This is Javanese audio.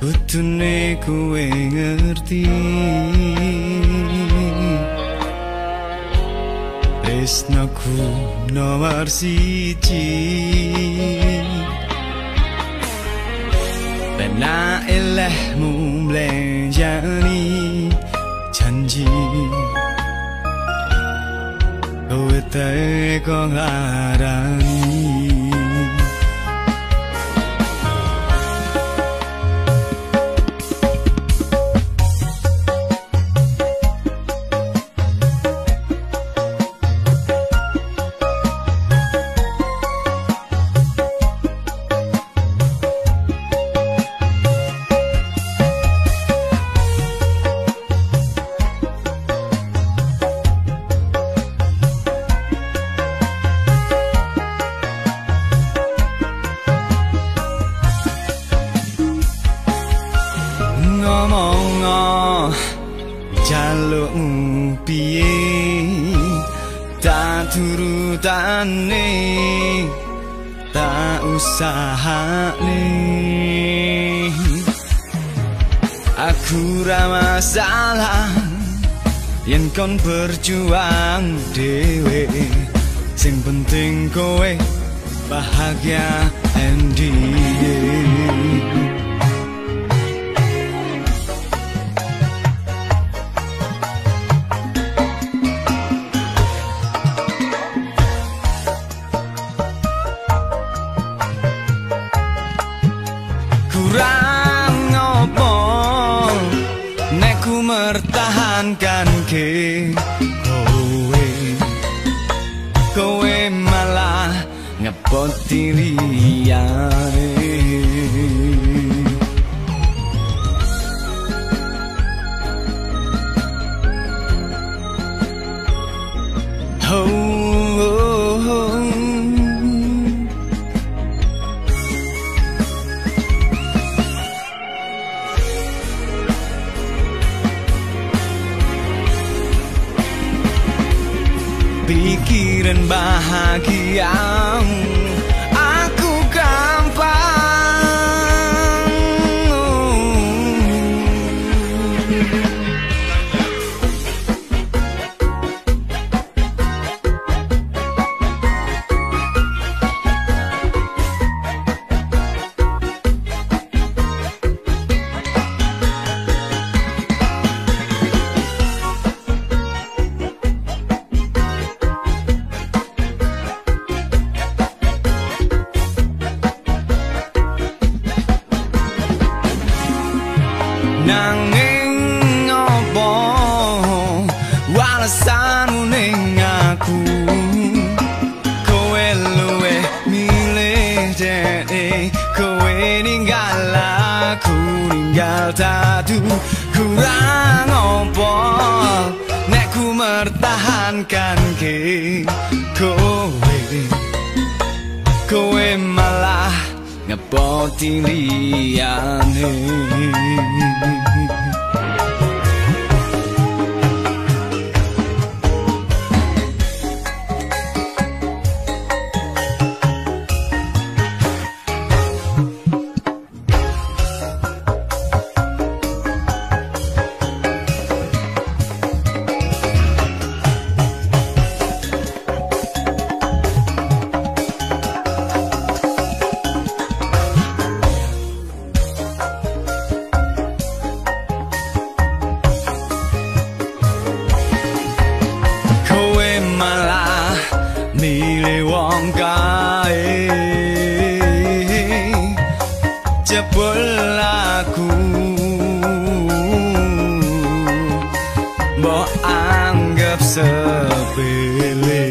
Kutune kuwe ngerti. Tresnaku nomor siji Pena elehmu mlenjani. Janji. Kowe teko ngarani jaluk piye? Tak turutane tak usahane. Aku ra masalah yen kon berjuang dhewe. Sing penting kowe bahagia ending tahan kanki kowe kowe malah ngepot dirian Oh pikiran bahagia nanging opo walesan ning aku. Kowe luwe milih dene kowe ninggal aku ninggal tatu kurang opo nek ku mertahankan ngepoti jebul aku mbok anggap sepele